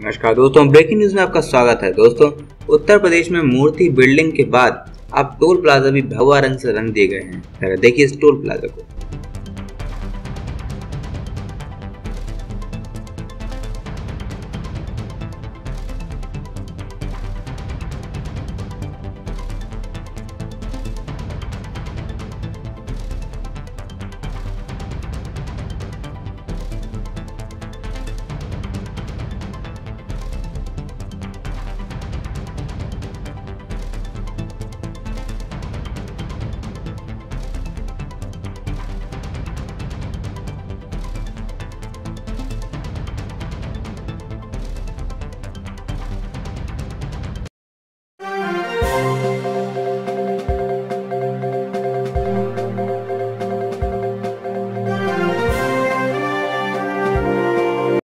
नमस्कार दोस्तों, breaking news में आपका स्वागत है। दोस्तों, उत्तर प्रदेश में मूर्ति बिल्डिंग के बाद अब टोल प्लाजा भी भगवा रंग से रंग दिए गए हैं। देखिए इस टोल प्लाजा को।